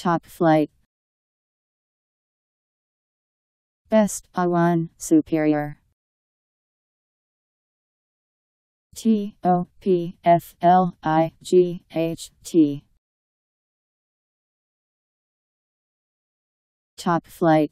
Top flight. Best A1 Superior. T O P F L I G H T. Top flight.